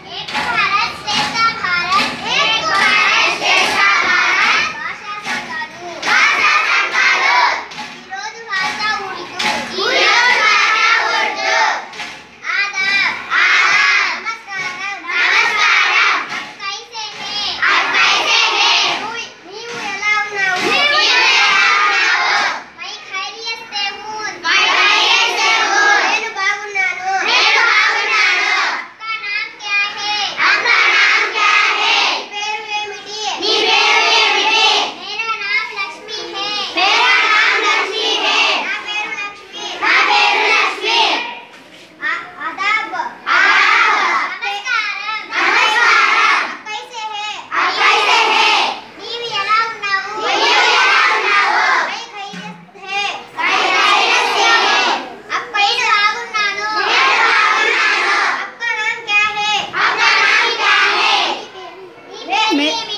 एक admit